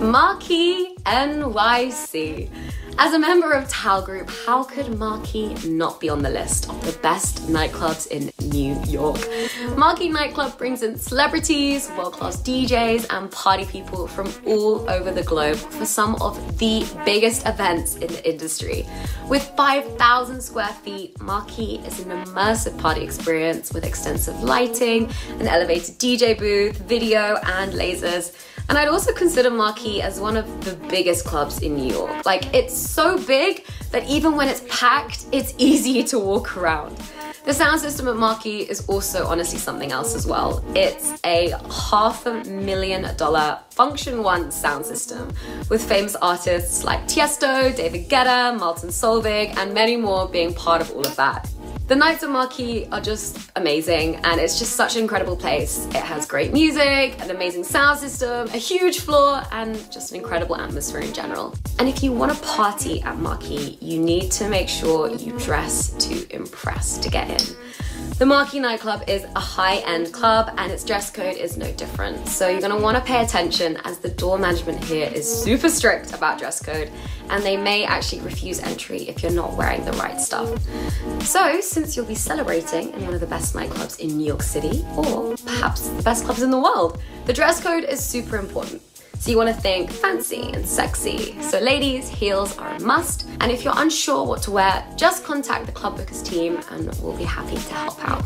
Marquee NYC. As a member of Tao Group, how could Marquee not be on the list of the best nightclubs in New York? Marquee Nightclub brings in celebrities, world-class DJs, and party people from all over the globe for some of the biggest events in the industry. With 5,000 square feet, Marquee is an immersive party experience with extensive lighting, an elevated DJ booth, video, and lasers. And I'd also consider Marquee as one of the biggest clubs in New York. Like, it's so big that even when it's packed, it's easy to walk around. The sound system at Marquee is also honestly something else as well. It's a half a million dollar Funktion-One sound system with famous artists like Tiesto, David Guetta, Martin Solveig, and many more being part of all of that. The nights at Marquee are just amazing and it's just such an incredible place. It has great music, an amazing sound system, a huge floor, and just an incredible atmosphere in general. And if you want to party at Marquee, you need to make sure you dress to impress to get in. The Marquee nightclub is a high-end club and its dress code is no different. So you're gonna wanna pay attention as the door management here is super strict about dress code and they may actually refuse entry if you're not wearing the right stuff. So since you'll be celebrating in one of the best nightclubs in New York City, or perhaps the best clubs in the world, the dress code is super important. So you want to think fancy and sexy. So ladies, heels are a must. And if you're unsure what to wear, just contact the Club Bookers team and we'll be happy to help out.